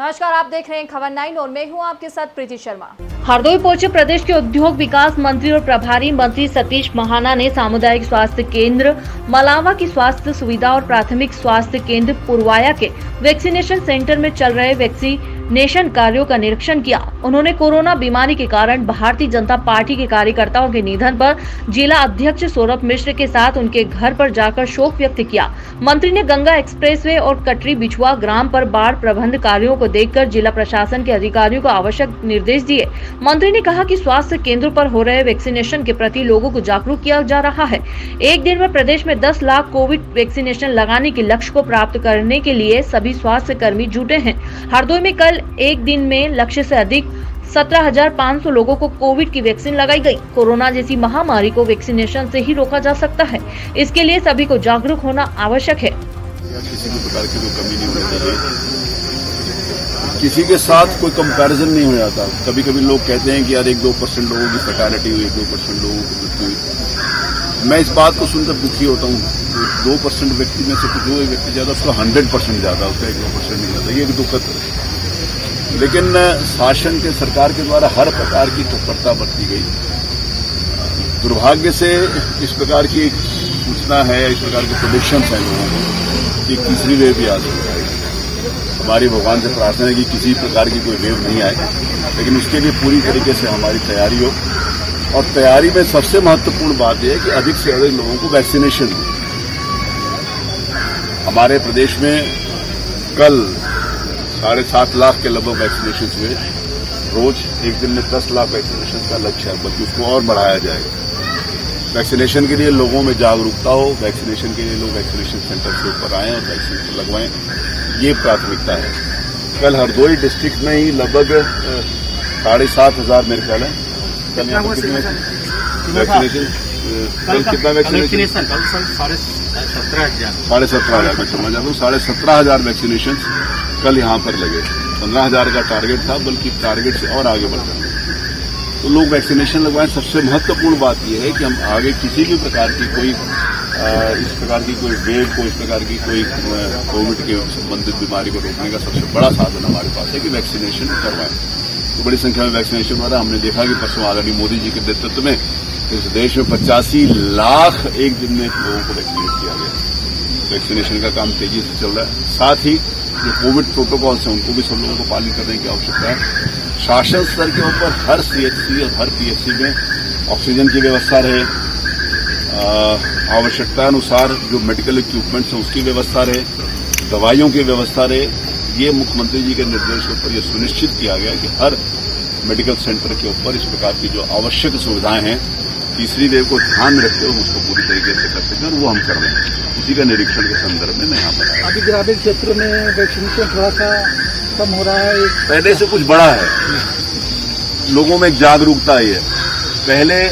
नमस्कार, आप देख रहे हैं खबर नाइन और मैं हूँ आपके साथ प्रीति शर्मा। हरदोई पहुँचे प्रदेश के उद्योग विकास मंत्री और प्रभारी मंत्री सतीश महाना ने सामुदायिक स्वास्थ्य केंद्र, मलावा की स्वास्थ्य सुविधा और प्राथमिक स्वास्थ्य केंद्र पुरवाया के वैक्सीनेशन सेंटर में चल रहे वैक्सीनेशन कार्यो का निरीक्षण किया। उन्होंने कोरोना बीमारी के कारण भारतीय जनता पार्टी के कार्यकर्ताओं के निधन पर जिला अध्यक्ष सौरभ मिश्र के साथ उनके घर पर जाकर शोक व्यक्त किया। मंत्री ने गंगा एक्सप्रेसवे और कटरी बिछुआ ग्राम पर बाढ़ प्रबंध कार्यों को देखकर जिला प्रशासन के अधिकारियों को आवश्यक निर्देश दिए। मंत्री ने कहा की स्वास्थ्य केंद्रों पर हो रहे वैक्सीनेशन के प्रति लोगों को जागरूक किया जा रहा है। एक दिन में प्रदेश में दस लाख कोविड वैक्सीनेशन लगाने के लक्ष्य को प्राप्त करने के लिए सभी स्वास्थ्य कर्मी जुटे हैं। हरदोई में कल एक दिन में लक्ष्य से अधिक 17,500 लोगों को कोविड की वैक्सीन लगाई गई। कोरोना जैसी महामारी को वैक्सीनेशन से ही रोका जा सकता है। इसके लिए सभी को जागरूक होना आवश्यक है। किसी भी प्रकार की कोई कमी नहीं किसी के साथ कोई कंपैरिजन नहीं हो जाता। कभी कभी लोग कहते हैं कि यार एक दो परसेंट लोगों की फर्टालिटी हुई एक दो परसेंट लोगों की मृत्यु हुई। मैं इस बात को सुनकर दुखी होता हूँ। तो दो परसेंट व्यक्ति में से जो व्यक्ति ज़्यादा उसका हंड्रेड परसेंट ज़्यादा उसका एक दो परसेंट नहीं ज़्यादा ये एक दुखद लेकिन शासन के सरकार के द्वारा हर प्रकार की तत्परता बरती गई। दुर्भाग्य से इस प्रकार की एक सूचना है, इस प्रकार के प्रोडिक्शन है लोगों को, कि तीसरी वेव भी आ सकती है। हमारी भगवान से प्रार्थना है कि किसी प्रकार की कोई वेव नहीं आए, लेकिन उसके लिए पूरी तरीके से हमारी तैयारी हो। और तैयारी में सबसे महत्वपूर्ण बात यह है कि अधिक से अधिक लोगों को वैक्सीनेशन हमारे प्रदेश में कल साढ़े सात लाख के लगभग वैक्सीनेशन हुए। रोज एक दिन में दस लाख वैक्सीनेशन का लक्ष्य है बल्कि उसको और बढ़ाया जाएगा। वैक्सीनेशन के लिए लोगों में जागरूकता हो वैक्सीनेशन के लिए लोग वैक्सीनेशन सेंटर के ऊपर आएँ और वैक्सीन लगवाएँ। ये प्राथमिकता है। कल हरदोई डिस्ट्रिक्ट में ही लगभग साढ़े सात हज़ार मेरे ख्याल है। वैक्सीनेशन कल कितना वैक्सीनेशन साढ़े सत्रह हज़ार। साढ़े सत्रह हज़ार मैं समझ जाता हूँ साढ़े सत्रह हज़ार वैक्सीनेशन कल यहाँ पर लगे। पंद्रह हज़ार का टारगेट था, बल्कि टारगेट से और आगे बढ़ जाएँगे तो लोग वैक्सीनेशन लगवाएँ। सबसे महत्वपूर्ण बात यह है कि हम आगे किसी भी प्रकार की कोई इस प्रकार की कोई वेव को, इस प्रकार की कोई कोविड के संबंधित बीमारी को रोकने का सबसे बड़ा साधन हमारे पास है कि वैक्सीनेशन करवाएँ। तो बड़ी संख्या में वैक्सीनेशन हो रहा हमने देखा कि परसों आदरणीय मोदी जी के नेतृत्व में इस देश में पचासी लाख एक दिन में लोगों को वैक्सीनेट किया गया। वैक्सीनेशन का काम तेज़ी से चल रहा है। साथ ही जो कोविड प्रोटोकॉल्स हैं उनको भी सब लोगों को पालन करने की आवश्यकता है। शासन स्तर के ऊपर हर सीएचसी और हर पीएचसी में ऑक्सीजन की व्यवस्था रहे। आवश्यकता अनुसार जो मेडिकल इक्विपमेंट्स हैं उसकी व्यवस्था रहे, दवाइयों की व्यवस्था रहे। ये मुख्यमंत्री जी के निर्देश के ऊपर यह सुनिश्चित किया गया कि हर मेडिकल सेंटर के ऊपर इस प्रकार की जो आवश्यक सुविधाएँ हैं, तीसरी वेव को ध्यान में रखते हुए उसको पूरी तरीके से कर सकें और वो हम कर रहे हैं। उसी का निरीक्षण के संदर्भ में मैं यहाँ पर अभी ग्रामीण क्षेत्रों में वैक्सीनेशन थोड़ा सा कम हो रहा है। पहले से कुछ बड़ा है। लोगों में एक जागरूकता आई है। पहले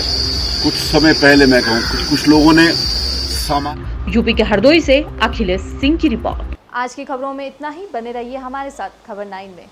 कुछ समय पहले मैं कहूँ कुछ कुछ लोगों ने सामान यूपी के हरदोई से अखिलेश सिंह की रिपोर्ट। आज की खबरों में इतना ही। बने रहिए हमारे साथ खबर नाइन में।